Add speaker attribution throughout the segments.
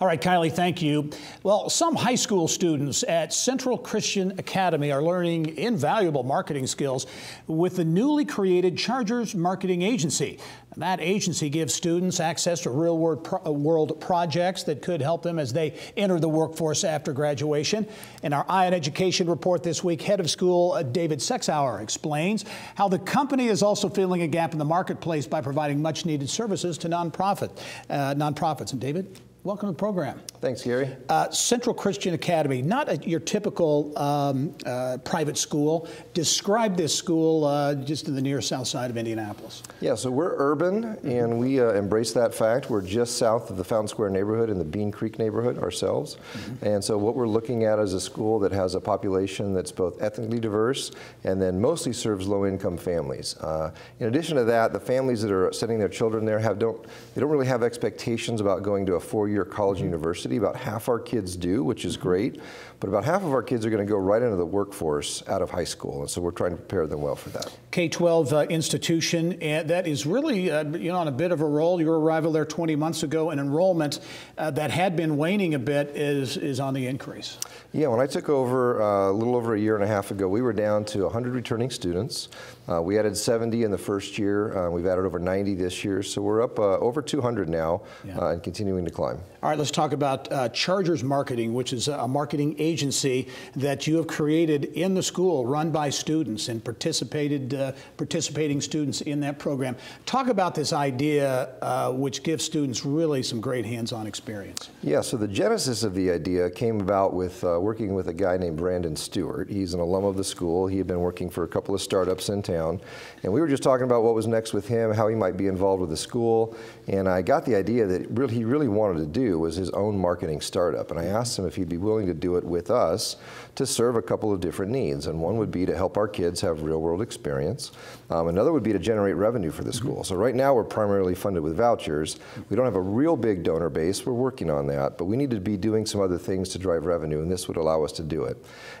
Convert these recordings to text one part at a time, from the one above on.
Speaker 1: All right, Kylie, thank you. Well, some high school students at Central Christian Academy are learning invaluable marketing skills with the newly created Chargers Marketing Agency. That agency gives students access to real world, pro uh, world projects that could help them as they enter the workforce after graduation. In our Eye on Education report this week, head of school uh, David Sexauer explains how the company is also filling a gap in the marketplace by providing much needed services to nonprofit, uh, nonprofits. And David? Welcome to the program.
Speaker 2: Thanks, Gary.
Speaker 1: Uh, Central Christian Academy, not a, your typical um, uh, private school. Describe this school uh, just in the near south side of Indianapolis.
Speaker 2: Yeah, so we're urban and we uh, embrace that fact. We're just south of the Fountain Square neighborhood in the Bean Creek neighborhood ourselves. Mm -hmm. And so what we're looking at is a school that has a population that's both ethnically diverse and then mostly serves low-income families. Uh, in addition to that, the families that are sending their children there have don't they don't really have expectations about going to a four four-year college university. About half our kids do, which is great, but about half of our kids are going to go right into the workforce out of high school, and so we're trying to prepare them well for that.
Speaker 1: K-12 uh, institution, and that is really uh, you know on a bit of a roll. Your arrival there 20 months ago, and enrollment uh, that had been waning a bit is is on the increase.
Speaker 2: Yeah, when I took over uh, a little over a year and a half ago, we were down to 100 returning students. Uh, we added 70 in the first year. Uh, we've added over 90 this year, so we're up over 200 now yeah. and continuing to climb.
Speaker 1: All right, let's talk about uh, Chargers Marketing, which is a marketing agency that you have created in the school, run by students and participated uh, participating students in that program. Talk about this idea, uh, which gives students really some great hands-on experience.
Speaker 2: Yeah, so the genesis of the idea came about with uh, working with a guy named Brandon Stewart. He's an alum of the school. He had been working for a couple of startups in town, and we were just talking about what was next with him, how he might be involved with the school, and I got the idea that really, he really wanted to do was his own marketing startup. And I asked him if he'd be willing to do it with us to serve a couple of different needs. And one would be to help our kids have real world experience. Um, another would be to generate revenue for the mm-hmm. school. So right now we're primarily funded with vouchers. We don't have a real big donor base. We're working on that, but we need to be doing some other things to drive revenue, and this would allow us to do it.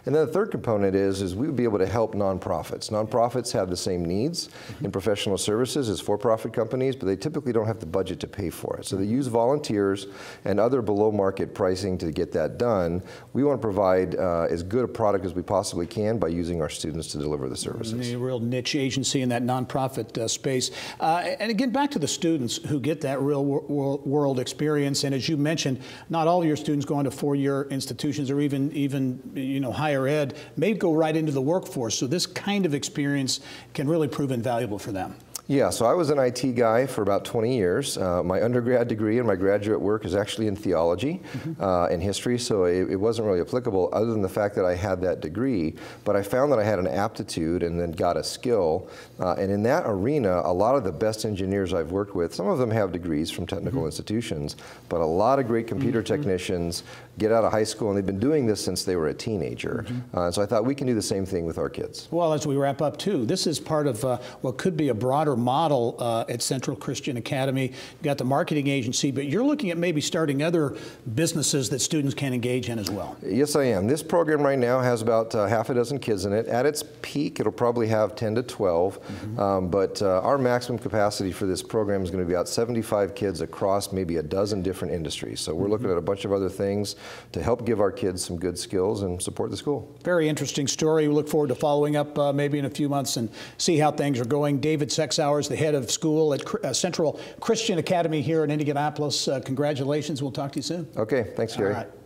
Speaker 2: And then the third component is, is we would be able to help nonprofits. Nonprofits have the same needs mm-hmm. in professional services as for-profit companies, but they typically don't have the budget to pay for it. So they use volunteers and other below market pricing to get that done. We want to provide uh, as good a product as we possibly can by using our students to deliver the services.
Speaker 1: A real niche agency in that nonprofit uh, space. Uh, and again, back to the students who get that real world, world experience. And as you mentioned, not all your students go into four-year institutions or even, even you know, higher ed may go right into the workforce. So this kind of experience can really prove invaluable for them.
Speaker 2: Yeah, so I was an IT guy for about 20 years. Uh, my undergrad degree and my graduate work is actually in theology mm -hmm. uh, and history, so it, it, wasn't really applicable other than the fact that I had that degree. But I found that I had an aptitude and then got a skill. Uh, and in that arena, a lot of the best engineers I've worked with, some of them have degrees from technical mm -hmm. institutions, but a lot of great computer mm -hmm. technicians get out of high school and they've been doing this since they were a teenager. Mm-hmm. Uh, so I thought we can do the same thing with our kids.
Speaker 1: Well, as we wrap up too, this is part of uh, what could be a broader model uh, at Central Christian Academy. You've got the marketing agency, but you're looking at maybe starting other businesses that students can engage in as well.
Speaker 2: Yes, I am. This program right now has about uh, half a dozen kids in it. At its peak, it'll probably have 10 to 12, mm-hmm. um, but uh, our maximum capacity for this program is going to be about 75 kids across maybe a dozen different industries. So we're mm-hmm. looking at a bunch of other things to help give our kids some good skills and support the school.
Speaker 1: Very interesting story. We look forward to following up uh, maybe in a few months and see how things are going. David Sexauer is the head of school at uh, Central Christian Academy here in Indianapolis. Uh, congratulations. We'll talk to you soon.
Speaker 2: Okay. Thanks, Gary.